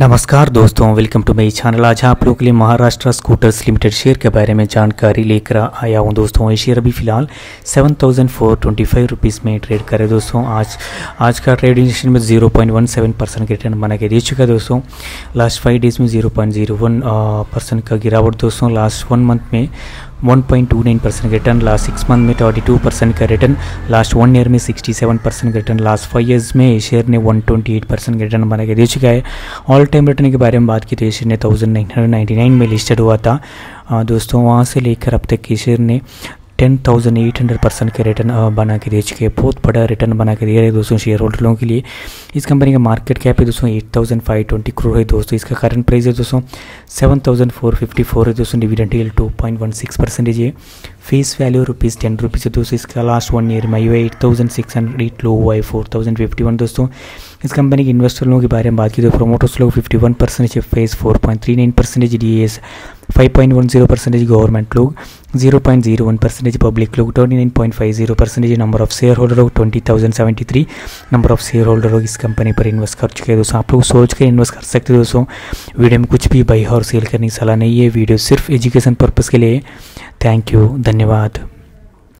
नमस्कार दोस्तों welcome to मेरी चैनल आज आप लोगों के लिए महाराष्ट्र स्कूटर्स लिमिटेड शेयर के बारे में जानकारी लेकर आया हूँ दोस्तों। ये शेयर अभी फ़िलहाल seven thousand four twenty five rupees में ट्रेड करे दोस्तों। आज आज का ट्रेडिंग सेशन में zero point one seven percent का रिटर्न बना के दे चुका है दोस्तों। लास्ट फाइव डेज़ में zero point zero one percent का गिरावट दोस्तों। लास्ट वन मंथ में 1.29 percent return last six month में 42 परसेंट का रिटर्न लास्ट वन ईयर में 67 परसेंट का रिटर्न लास्ट फाइव ईयर्स में शेयर ने 128 परसेंट का रिटर्न बना के दे चुका है। ऑल टाइम रिटर्न के बारे में बात की तो शेयर ने थाउज़ेंड में लिस्टेड हुआ था। दोस्तों, वहाँ से लेकर अब तक के शेयर ने ten thousand eight hundred percent के रिटर्न बना के दे चुके हैं। बहुत बड़ा रिटर्न बना के दे रहे हैं दोस्तों शेयर होल्डर लोगों के लिए। इस कंपनी का मार्केट कैप है दोस्तों eight thousand five twenty crore है दोस्तों। इसका करंट प्राइस है दोस्तों seven thousand four fifty four है दोस्तों। Dividend two point one six percentage है। Face value rupees ten rupees है दोस्तों, इसका लास्ट वन ईयर में eight thousand six hundred low हुआ है फोर थाउज़ेंड फिफ्टी वन दोस्तों। इस कंपनी के इन्वेस्टर लोगों के बारे में बात की तो प्रोमोटर्स लोग fifty one percentage face four point three nine percentage D S five point one zero percentage government लोग zero point zero one percentage public लोग twenty nine point five zero percentage number of share holder लोग twenty thousand seventy three number of share holder लोग इस company पर invest कर चुके हैं दोस्तों। आप लोग सोच कर इन्वेस्ट कर सकते हैं दोस्तों। वीडियो में कुछ भी बाई और सेल करने की सलाह नहीं है। वीडियो सिर्फ़ एजुकेशन पर्पज़ के लिए थैंक यू धन्यवाद।